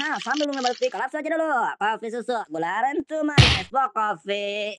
Aha, sambil mengerti kelas aja dulu. Kopi susu, gula aren cuma es coffee.